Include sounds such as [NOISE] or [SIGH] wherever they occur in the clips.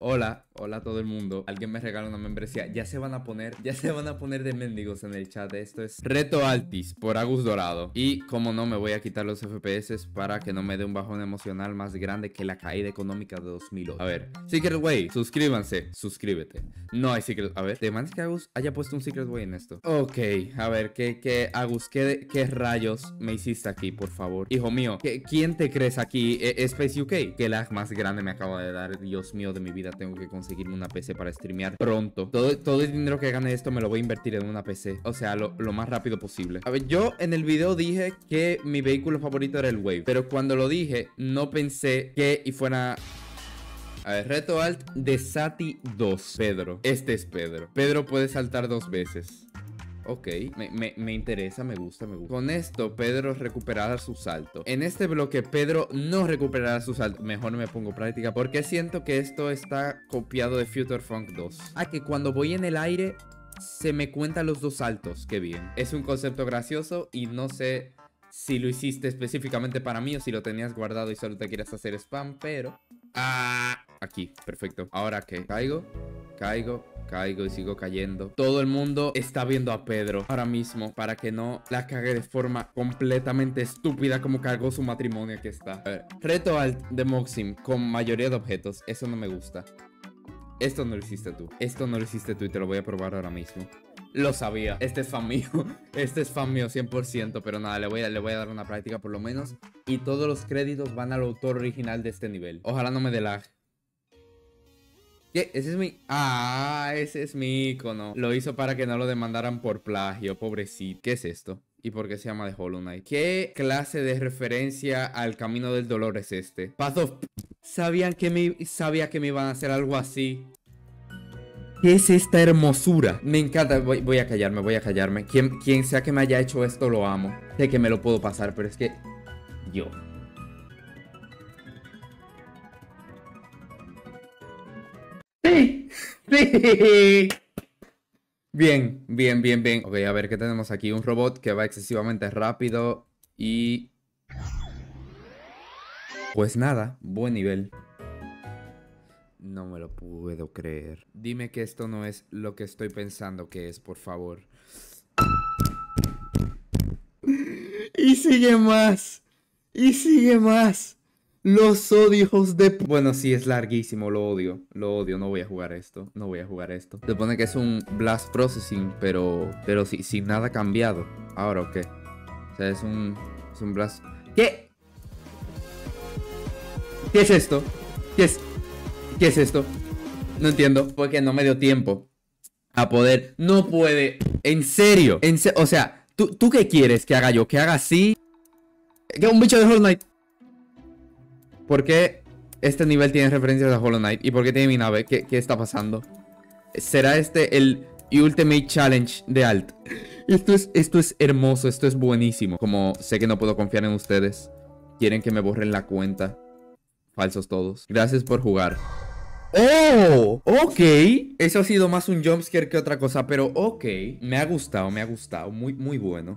Hola, hola a todo el mundo. Alguien me regala una membresía. Ya se van a poner, ya se van a poner de mendigos en el chat. Esto es Reto Altis por Agus Dorado. Y como no, me voy a quitar los FPS para que no me dé un bajón emocional más grande que la caída económica de 2008. A ver, Secret Way, suscríbanse, suscríbete. No hay Secret, a ver, demandas que Agus haya puesto un Secret Way en esto. Ok, a ver, ¿qué, qué, Agus, qué, qué rayos me hiciste aquí, por favor? Hijo mío, ¿quién te crees aquí? ¿E, ¿Space UK? ¿Qué lag más grande me acaba de dar, Dios mío, de mi vida? tengo que conseguirme una PC para streamear pronto. Todo, todo el dinero que gane esto me lo voy a invertir en una PC. O sea, lo, lo más rápido posible. A ver, yo en el video dije que mi vehículo favorito era el Wave. Pero cuando lo dije, no pensé que y fuera a ver, reto alt de Sati 2. Pedro. Este es Pedro. Pedro puede saltar dos veces. Ok, me, interesa, me gusta, me gusta. Con esto, Pedro recuperará su salto. En este bloque, Pedro no recuperará su salto. Mejor me pongo práctica porque siento que esto está copiado de Future Funk 2. Ah, que cuando voy en el aire, se me cuentan los dos saltos. Qué bien. Es un concepto gracioso y no sé si lo hiciste específicamente para mí o si lo tenías guardado y solo te quieres hacer spam, pero... Ah, aquí, perfecto. Ahora que caigo, caigo, caigo y sigo cayendo. Todo el mundo está viendo a Pedro ahora mismo para que no la cague de forma completamente estúpida como cargó su matrimonio que está. Reto alt de Moxim con mayoría de objetos. Eso no me gusta. Esto no lo hiciste tú. Esto no lo hiciste tú y te lo voy a probar ahora mismo. Lo sabía. Este es fan mío. [LAUGHS] Este es fan mío 100%. Pero nada, le voy, a, le a dar una práctica por lo menos. Y todos los créditos van al autor original de este nivel. Ojalá no me dé lag. ¿Qué? Ese es mi... Ah, ese es mi icono. Lo hizo para que no lo demandaran por plagio, pobrecito. ¿Qué es esto? ¿Y por qué se llama de Hollow Knight? ¿Qué clase de referencia al camino del dolor es este? Path of... Sabían que me... Sabía que me iban a hacer algo así. ¿Qué es esta hermosura? Me encanta. Voy, voy, a callarme, voy a callarme. Quien, quien sea que me haya hecho esto, lo amo. Sé que me lo puedo pasar, pero es que... Yo... Bien, bien, bien, bien. Ok, a ver, ¿qué tenemos aquí? Un robot que va excesivamente rápido y... Pues nada, buen nivel. No me lo puedo creer. Dime que esto no es lo que estoy pensando que es, por favor. Y sigue más. Y sigue más. Los odios de... Bueno, sí, es larguísimo, lo odio. Lo odio, no voy a jugar esto. No voy a jugar esto. Se supone que es un Blast Processing, pero... Pero sí, sin nada cambiado. Ahora, ¿o qué? O sea, es un... Es un Blast... ¿Qué? ¿Qué es esto? ¿Qué es? ¿Qué es esto? No entiendo. Porque no me dio tiempo a poder... No puede. En serio. En O sea, ¿tú, ¿tú qué quieres que haga yo? ¿Que haga así? ¿Que un bicho de Knight? ¿Por qué este nivel tiene referencias a Hollow Knight? ¿Y por qué tiene mi nave? ¿Qué, está pasando? ¿Será este el Ultimate Challenge de Alt? Esto es, esto es hermoso, esto es buenísimo. Como sé que no puedo confiar en ustedes. Quieren que me borren la cuenta. Falsos todos. Gracias por jugar. ¡Oh! Ok. Eso ha sido más un jumpscare que otra cosa, pero ok. Me ha gustado, me ha gustado. Muy, muy bueno.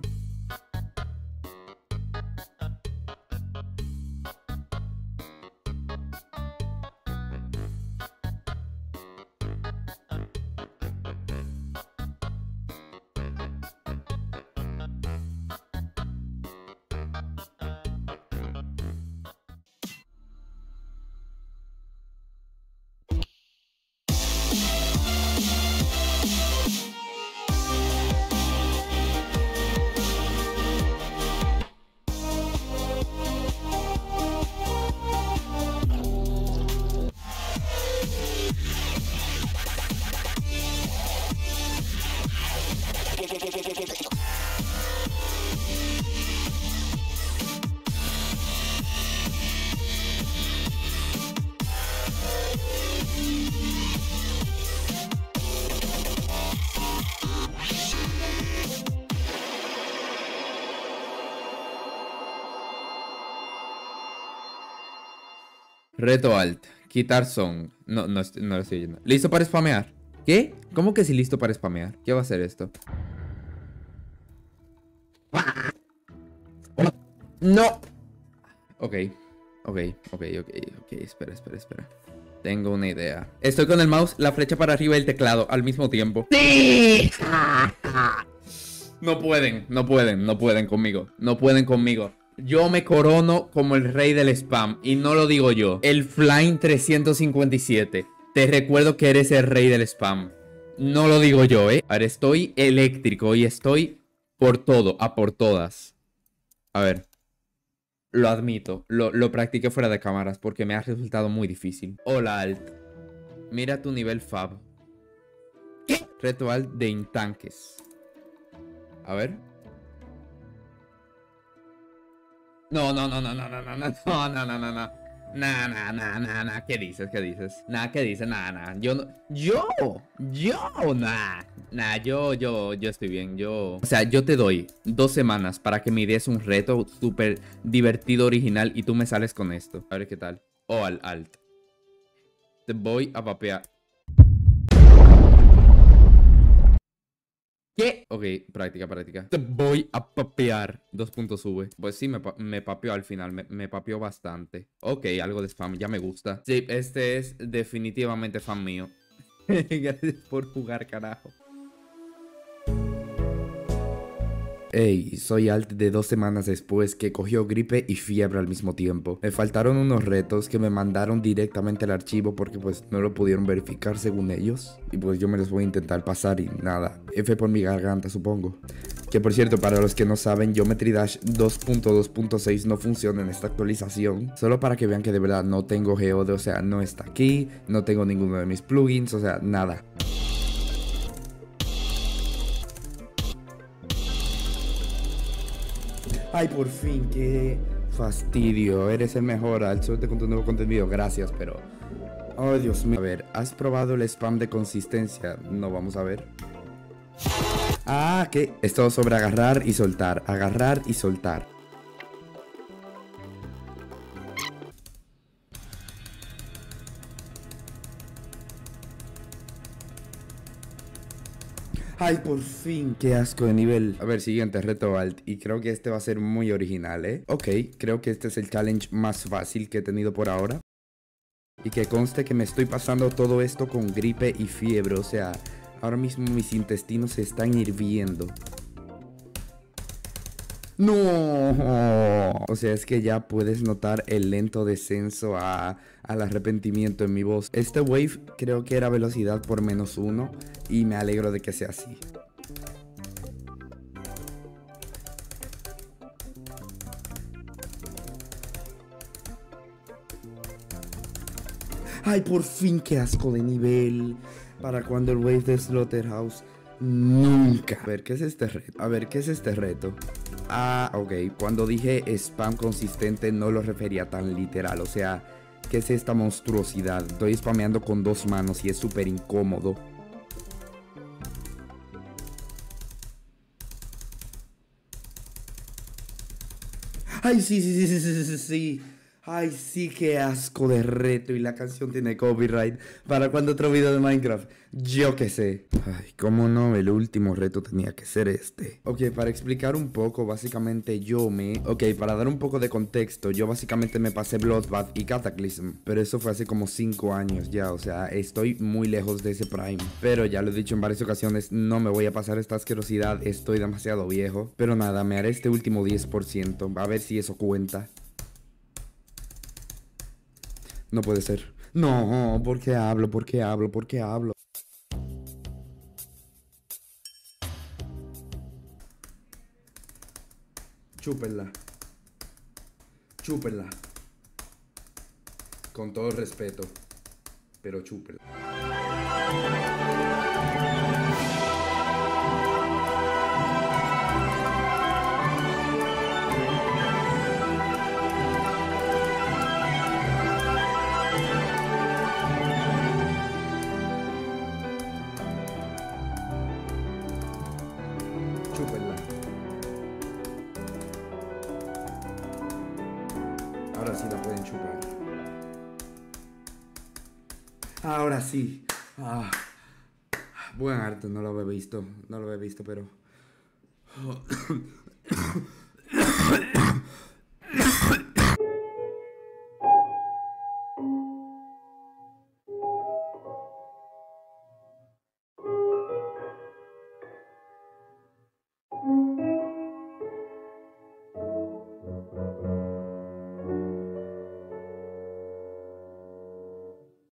Reto alt. Quitar song. No, no, no lo estoy yendo. ¿Listo para spamear? ¿Qué? ¿Cómo que si listo para spamear? ¿Qué va a hacer esto? No. Ok. Ok, ok, ok, ok. Espera, espera, espera. Tengo una idea. Estoy con el mouse, la flecha para arriba y el teclado al mismo tiempo. ¡Sí! No pueden, no pueden, no pueden conmigo. No pueden conmigo. Yo me corono como el rey del spam. Y no lo digo yo. El Flying 357. Te recuerdo que eres el rey del spam. No lo digo yo, ¿eh? Ahora estoy eléctrico y estoy por todo, a por todas. A ver. Lo admito. Lo, lo practiqué fuera de cámaras porque me ha resultado muy difícil. Hola, Alt. Mira tu nivel Fab. ¿Qué? Reto Alt de Intanques. A ver. No, no, no, no, no, no, no, no, [LAUGHS] no, no, no, no. Nah, nah, nah, nah, nah. ¿Qué dices? ¿Qué dices? Nah, ¿qué dices? Nah, nah. Yo no. Yo. Yo. Nah. Nah, yo, yo, yo estoy bien. Yo. O sea, yo te doy dos semanas para que me des un reto súper divertido, original. Y tú me sales con esto. A ver qué tal. O al alt. Te voy a papear. ¿Qué? Ok, práctica, práctica. Te voy a papear. Dos puntos sube. Pues sí, me, me papeó al final. Me, me papeó bastante. Ok, algo de spam. Ya me gusta. Sí, este es definitivamente fan mío. [LAUGHS] Gracias por jugar, carajo. Ey, soy alt de dos semanas después que cogió gripe y fiebre al mismo tiempo. Me faltaron unos retos que me mandaron directamente al archivo porque pues no lo pudieron verificar según ellos. Y pues yo me los voy a intentar pasar y nada. F por mi garganta supongo. Que por cierto, para los que no saben, Geometry Dash 2.2.6 no funciona en esta actualización. Solo para que vean que de verdad no tengo Geode, o sea, no está aquí. No tengo ninguno de mis plugins, o sea, nada. Ay, por fin, qué fastidio. Eres el mejor. Al suerte con tu nuevo contenido. Gracias, pero. Oh, Dios mío. A ver, ¿has probado el spam de consistencia? No, vamos a ver. Ah, ¿qué? Es todo sobre agarrar y soltar. Agarrar y soltar. Ay, por fin. Qué asco de nivel. A ver, siguiente reto alt. Y creo que este va a ser muy original, ¿eh? Ok, creo que este es el challenge más fácil que he tenido por ahora. Y que conste que me estoy pasando todo esto con gripe y fiebre. O sea, ahora mismo mis intestinos se están hirviendo. No. O sea, es que ya puedes notar el lento descenso a, al arrepentimiento en mi voz. Este wave creo que era velocidad por menos uno y me alegro de que sea así. Ay, por fin, qué asco de nivel. Para cuando el wave de Slaughterhouse. Nunca. A ver, ¿qué es este reto? A ver, ¿qué es este reto? Ah, ok. Cuando dije spam consistente no lo refería tan literal. O sea, ¿qué es esta monstruosidad? Estoy spameando con dos manos y es súper incómodo. Ay, sí, sí, sí, sí, sí, sí. Ay, sí, qué asco de reto. Y la canción tiene copyright. ¿Para cuando otro video de Minecraft? Yo qué sé. Ay, cómo no, el último reto tenía que ser este. Ok, para explicar un poco, básicamente yo me... Ok, para dar un poco de contexto, yo básicamente me pasé Bloodbath y Cataclysm. Pero eso fue hace como 5 años ya, o sea, estoy muy lejos de ese prime. Pero ya lo he dicho en varias ocasiones, no me voy a pasar esta asquerosidad, estoy demasiado viejo. Pero nada, me haré este último 10%, a ver si eso cuenta. No puede ser. No, ¿por qué hablo? ¿Por qué hablo? ¿Por qué hablo? Chúpenla. Chúpenla. Con todo respeto. Pero chúpenla. Ahora sí la pueden chupar. Ahora sí. Ah. Buen arte, no lo había visto. No lo había visto, pero. [COUGHS]